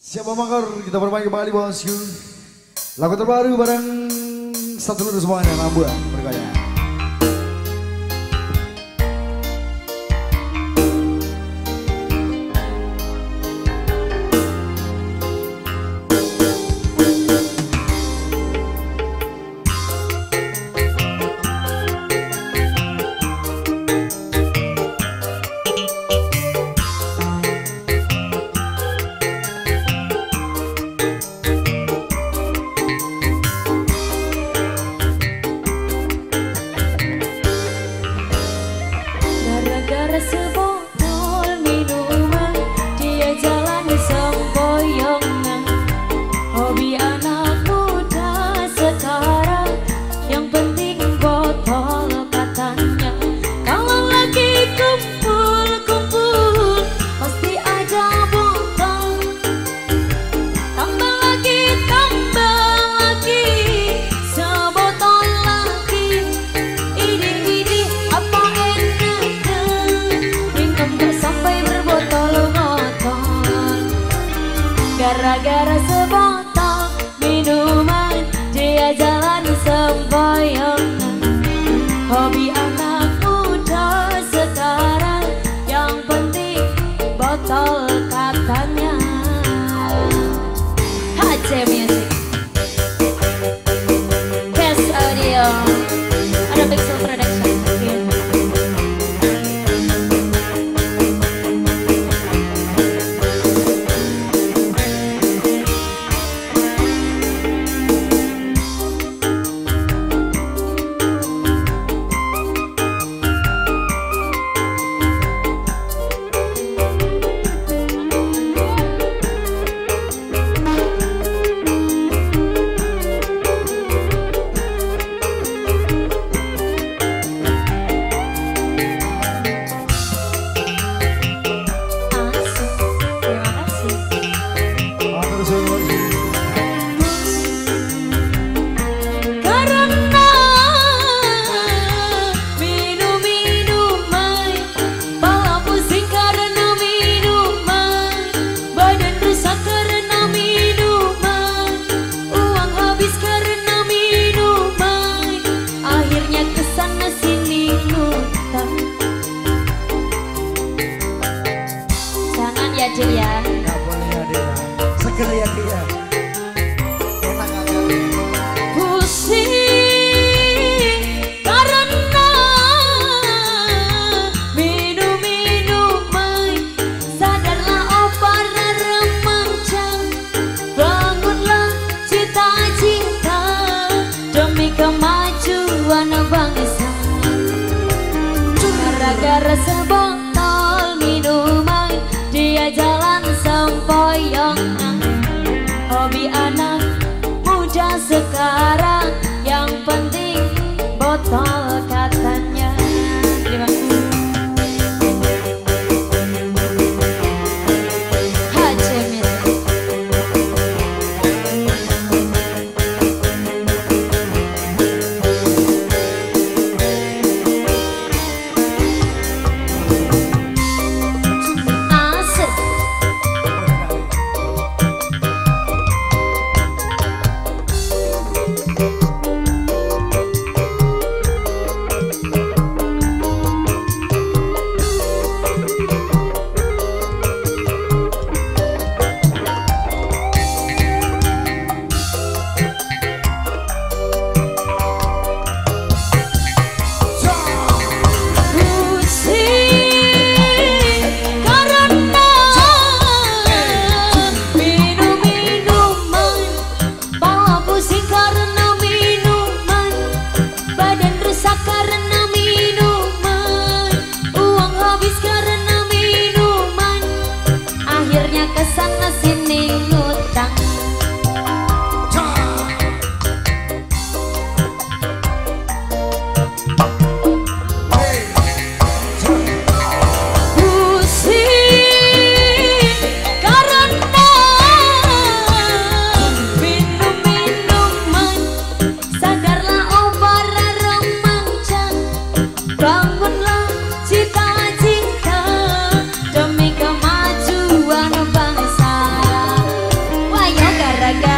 Siapa makar kita bermain kembali bosku. Lagu terbaru bareng satu lurus semuanya Rambut berkaya. Agar sebotol minuman Dia jalan sempoyong Hobi anak muda sekarang Yang penting botol. Kesan nasib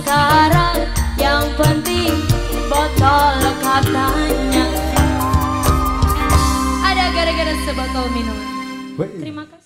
sekarang. Yang penting botol katanya. Ada gara-gara sebotol minuman Terima kasih.